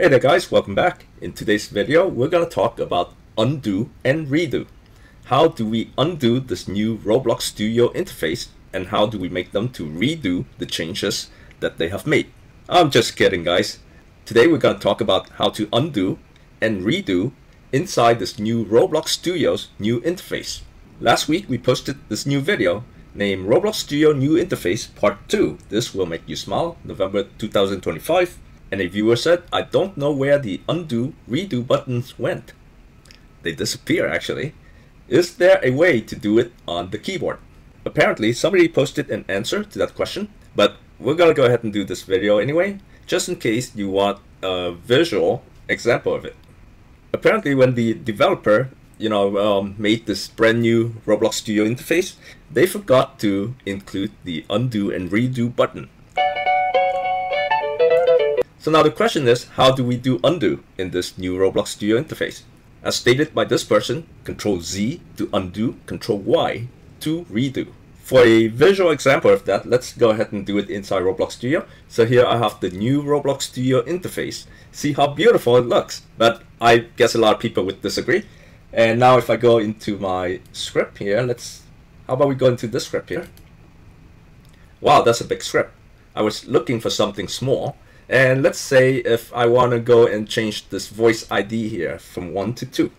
Hey there guys, welcome back. In today's video, we're gonna talk about undo and redo. How do we undo this new Roblox Studio interface and how do we make them to redo the changes that they have made? I'm just kidding guys. Today we're gonna talk about how to undo and redo inside this new Roblox Studio's new interface. Last week we posted this new video named Roblox Studio New Interface Part 2. This will make you smile, November 2025 and a viewer said, I don't know where the undo, redo buttons went. They disappear actually. Is there a way to do it on the keyboard? Apparently somebody posted an answer to that question, but we're gonna go ahead and do this video anyway, just in case you want a visual example of it. Apparently when the developer you know, um, made this brand new Roblox Studio interface, they forgot to include the undo and redo button. So now the question is, how do we do undo in this new Roblox Studio interface? As stated by this person, Control Z to undo, Control Y to redo. For a visual example of that, let's go ahead and do it inside Roblox Studio. So here I have the new Roblox Studio interface. See how beautiful it looks, but I guess a lot of people would disagree. And now if I go into my script here, let's, how about we go into this script here? Wow, that's a big script. I was looking for something small, and let's say if I want to go and change this voice ID here from 1 to 2.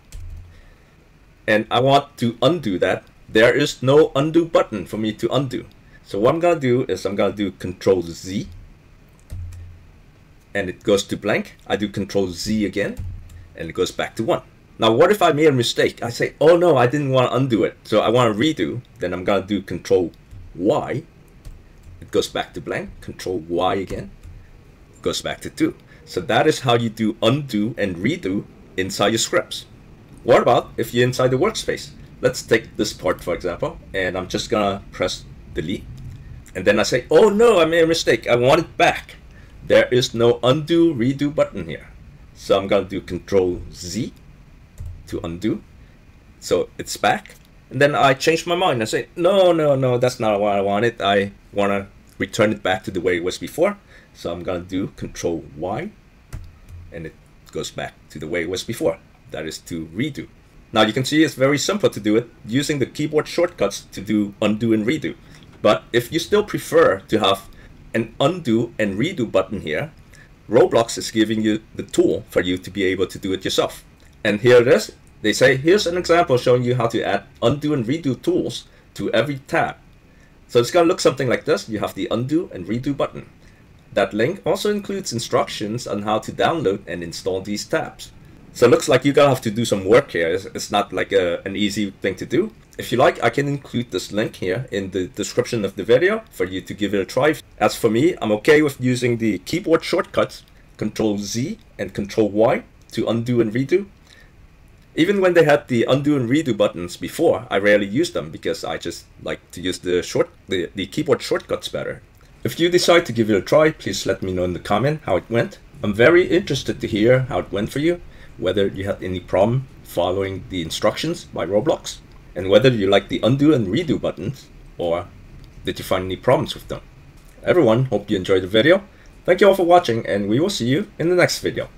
And I want to undo that. There is no undo button for me to undo. So what I'm going to do is I'm going to do Control Z. And it goes to blank. I do Control Z again. And it goes back to 1. Now what if I made a mistake? I say, oh no, I didn't want to undo it. So I want to redo. Then I'm going to do Control Y. It goes back to blank. Control Y again goes back to 2. So that is how you do undo and redo inside your scripts. What about if you're inside the workspace? Let's take this part for example, and I'm just gonna press delete. And then I say, oh no, I made a mistake. I want it back. There is no undo redo button here. So I'm gonna do control Z to undo. So it's back. And then I change my mind. I say, no, no, no, that's not what I wanted. I wanna return it back to the way it was before. So I'm going to do Control Y and it goes back to the way it was before. That is to redo. Now you can see it's very simple to do it using the keyboard shortcuts to do undo and redo. But if you still prefer to have an undo and redo button here, Roblox is giving you the tool for you to be able to do it yourself. And here it is. They say, here's an example showing you how to add undo and redo tools to every tab. So it's to look something like this. You have the undo and redo button. That link also includes instructions on how to download and install these tabs. So it looks like you're gonna have to do some work here. It's, not like a, an easy thing to do. If you like, I can include this link here in the description of the video for you to give it a try. As for me, I'm okay with using the keyboard shortcuts Control Z and Control Y to undo and redo. Even when they had the undo and redo buttons before, I rarely used them because I just like to use the short the, the keyboard shortcuts better. If you decide to give it a try, please let me know in the comment how it went. I'm very interested to hear how it went for you, whether you had any problem following the instructions by Roblox, and whether you like the undo and redo buttons, or did you find any problems with them. Everyone, hope you enjoyed the video. Thank you all for watching, and we will see you in the next video.